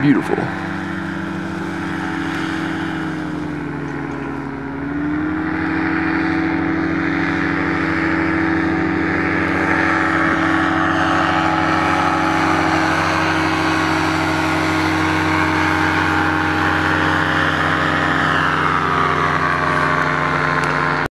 beautiful.